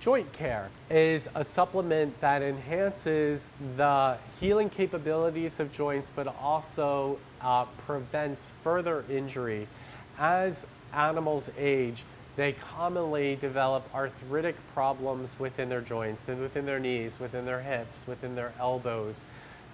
Joint Care is a supplement that enhances the healing capabilities of joints, but also uh, prevents further injury. As animals age, they commonly develop arthritic problems within their joints, within their knees, within their hips, within their elbows.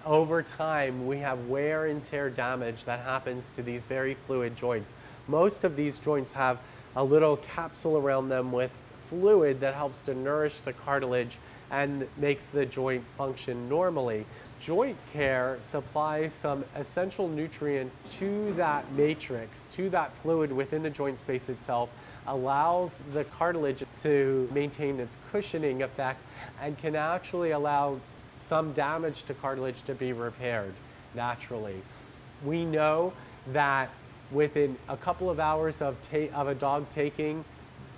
Over time, we have wear and tear damage that happens to these very fluid joints. Most of these joints have a little capsule around them with fluid that helps to nourish the cartilage and makes the joint function normally. Joint care supplies some essential nutrients to that matrix, to that fluid within the joint space itself, allows the cartilage to maintain its cushioning effect and can actually allow some damage to cartilage to be repaired naturally. We know that within a couple of hours of, of a dog taking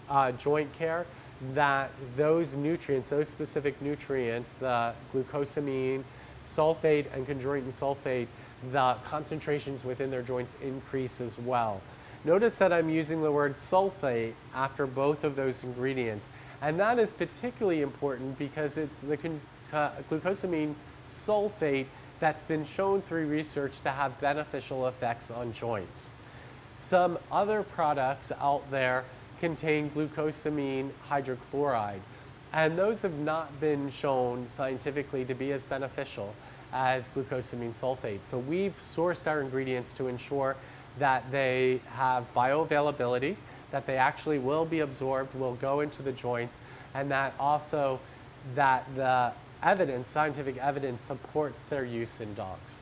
uh, joint care that those nutrients, those specific nutrients, the glucosamine, sulfate, and chondroitin sulfate, the concentrations within their joints increase as well. Notice that I'm using the word sulfate after both of those ingredients. And that is particularly important because it's the glucosamine sulfate that's been shown through research to have beneficial effects on joints. Some other products out there contain glucosamine hydrochloride. And those have not been shown scientifically to be as beneficial as glucosamine sulfate. So we've sourced our ingredients to ensure that they have bioavailability, that they actually will be absorbed, will go into the joints, and that also that the evidence, scientific evidence, supports their use in dogs.